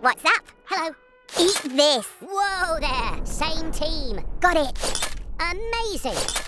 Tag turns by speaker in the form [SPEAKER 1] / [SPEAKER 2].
[SPEAKER 1] What's up? Hello.
[SPEAKER 2] Eat this.
[SPEAKER 1] Whoa there. Same team.
[SPEAKER 2] Got it.
[SPEAKER 1] Amazing.